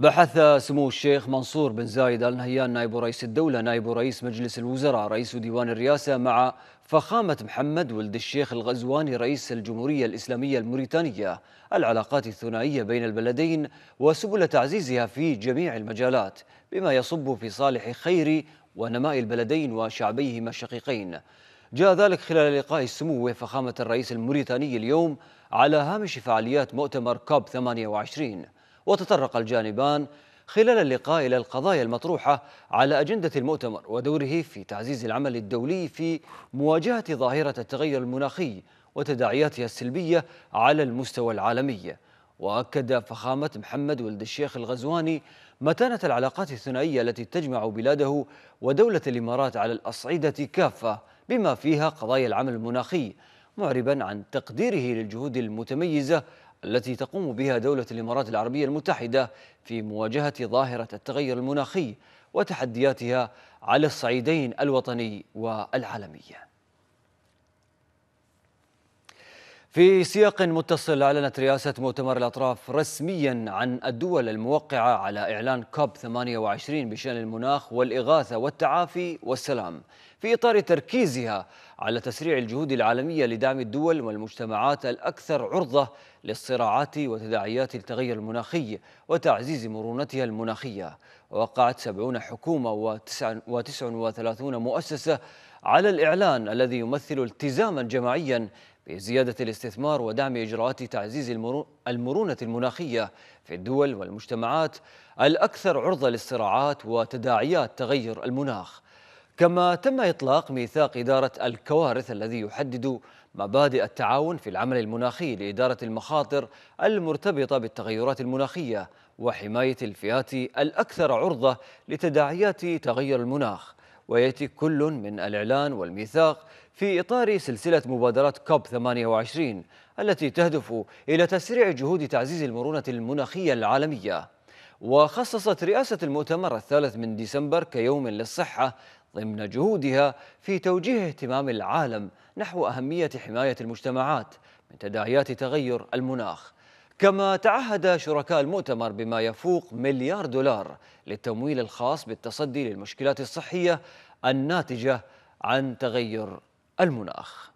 بحث سمو الشيخ منصور بن زايد آل نهيان نائب رئيس الدولة نائب رئيس مجلس الوزراء رئيس ديوان الرئاسة مع فخامة محمد ولد الشيخ الغزواني رئيس الجمهورية الإسلامية الموريتانية. العلاقات الثنائية بين البلدين وسبل تعزيزها في جميع المجالات بما يصب في صالح خير ونماء البلدين وشعبيهما الشقيقين. جاء ذلك خلال لقاء السمو فخامة الرئيس الموريتاني اليوم على هامش فعاليات مؤتمر كوب 28 وتطرق الجانبان خلال اللقاء إلى القضايا المطروحة على أجندة المؤتمر ودوره في تعزيز العمل الدولي في مواجهة ظاهرة التغير المناخي وتداعياتها السلبية على المستوى العالمي. وأكد فخامة محمد ولد الشيخ الغزواني متانة العلاقات الثنائية التي تجمع بلاده ودولة الإمارات على الأصعدة كافة بما فيها قضايا العمل المناخي معربا عن تقديره للجهود المتميزة التي تقوم بها دولة الإمارات العربية المتحدة في مواجهة ظاهرة التغير المناخي وتحدياتها على الصعيدين الوطني والعالمي. في سياق متصل أعلنت رئاسة مؤتمر الأطراف رسميا عن الدول الموقعة على إعلان كوب 28 بشأن المناخ والإغاثة والتعافي والسلام. في إطار تركيزها على تسريع الجهود العالمية لدعم الدول والمجتمعات الأكثر عرضة للصراعات وتداعيات التغير المناخي وتعزيز مرونتها المناخية. ووقعت 70 حكومة و39 مؤسسة على الإعلان الذي يمثل التزاما جماعيا بزيادة الاستثمار ودعم إجراءات تعزيز المرونة المناخية في الدول والمجتمعات الأكثر عرضة للصراعات وتداعيات تغير المناخ. كما تم إطلاق ميثاق إدارة الكوارث الذي يحدد مبادئ التعاون في العمل المناخي لإدارة المخاطر المرتبطة بالتغيرات المناخية وحماية الفئات الأكثر عرضة لتداعيات تغير المناخ. ويأتي كل من الإعلان والميثاق في إطار سلسلة مبادرات كوب 28 التي تهدف إلى تسريع جهود تعزيز المرونة المناخية العالمية. وخصصت رئاسة المؤتمر الثالث من ديسمبر كيوم للصحة ضمن جهودها في توجيه اهتمام العالم نحو أهمية حماية المجتمعات من تداعيات تغير المناخ. كما تعهد شركاء المؤتمر بما يفوق مليار دولار للتمويل الخاص بالتصدي للمشكلات الصحية الناتجة عن تغير المناخ.